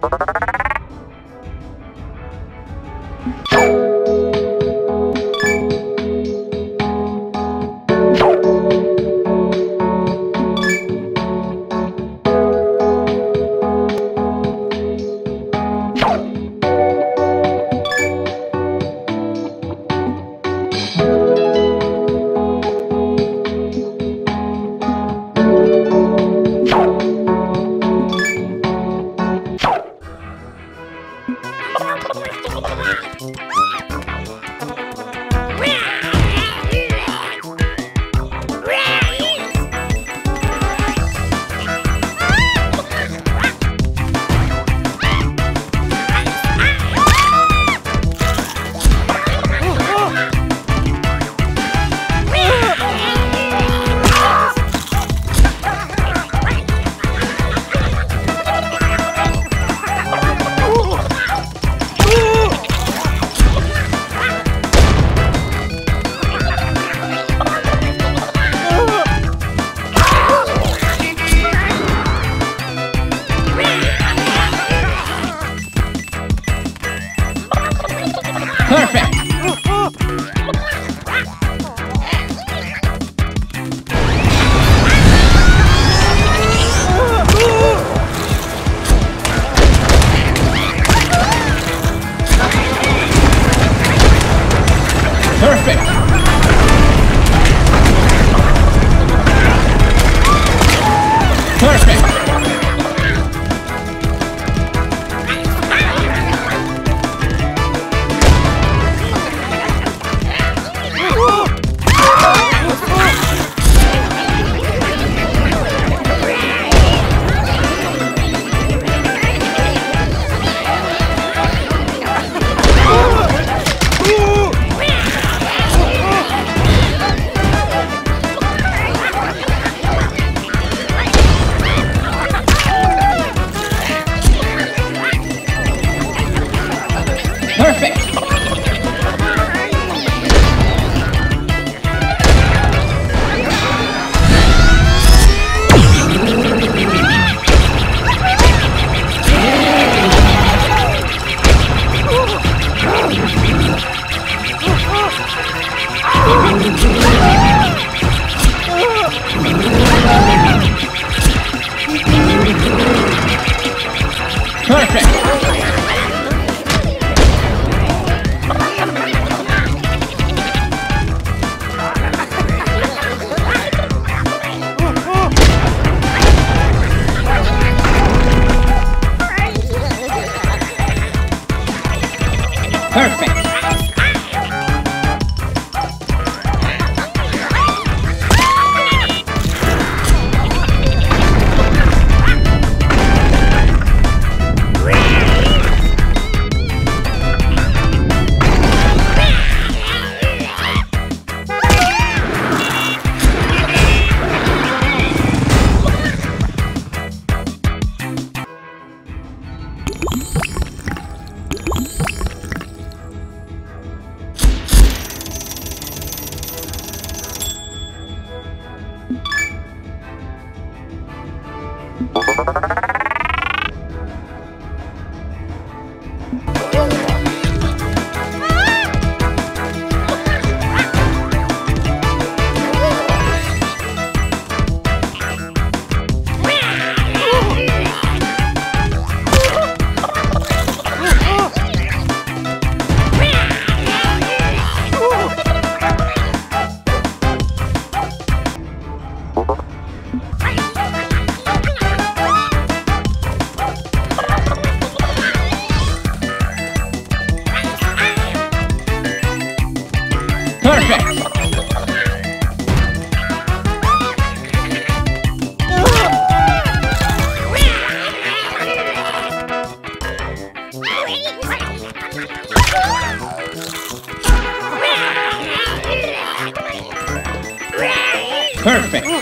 Ha ha ha! なんでこんなふうに言われてるの? Perfect! Perfect.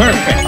Perfect.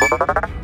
あ。